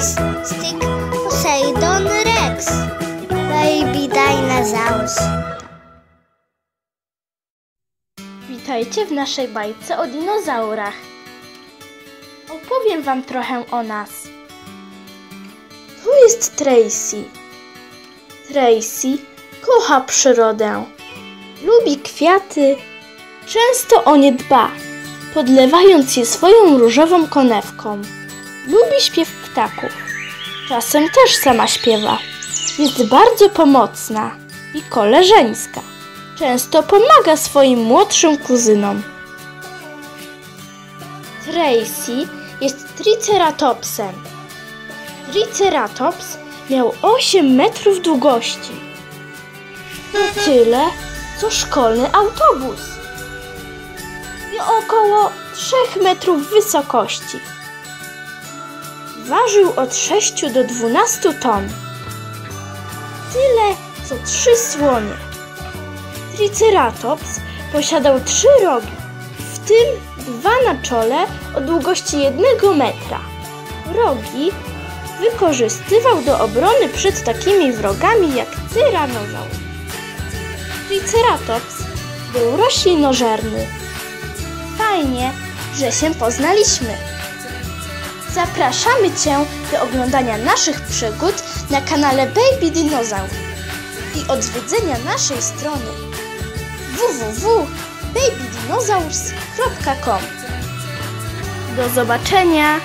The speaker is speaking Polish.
Stick Poseidon Rex. Baby Dinosaurs. Witajcie w naszej bajce o dinozaurach. Opowiem wam trochę o nas. Tu jest Tracy. Tracy kocha przyrodę. Lubi kwiaty. Często o nie dba, podlewając je swoją różową konewką. Lubi śpiew ptaków. Czasem też sama śpiewa. Jest bardzo pomocna i koleżeńska. Często pomaga swoim młodszym kuzynom. Tracy jest triceratopsem. Triceratops miał 8 metrów długości. Tyle, co szkolny autobus. I około 3 metrów wysokości. Ważył od 6 do 12 ton. Tyle, co trzy słonie. Triceratops posiadał trzy rogi, w tym dwa na czole o długości jednego metra. Rogi wykorzystywał do obrony przed takimi wrogami jak tyranozaur. Triceratops był roślinożerny. Fajnie, że się poznaliśmy. Zapraszamy Cię do oglądania naszych przygód na kanale Baby Dinozaur i odwiedzenia naszej strony www.babydinosaurs.com Do zobaczenia!